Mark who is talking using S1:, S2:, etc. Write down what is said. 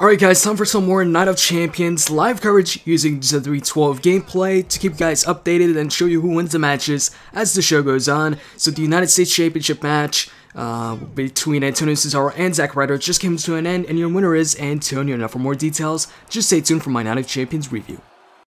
S1: Alright guys, time for some more Night of Champions live coverage using the 312 gameplay to keep you guys updated and show you who wins the matches as the show goes on. So the United States Championship match uh, between Antonio Cesaro and Zack Ryder just came to an end and your winner is Antonio. Now for more details, just stay tuned for my Night of Champions review.